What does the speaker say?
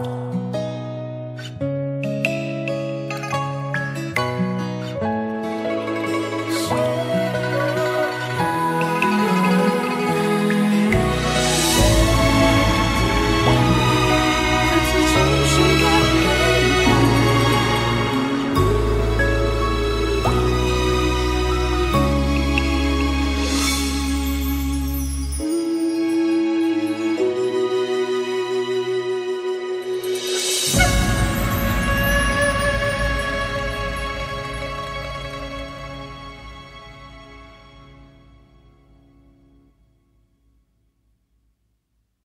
you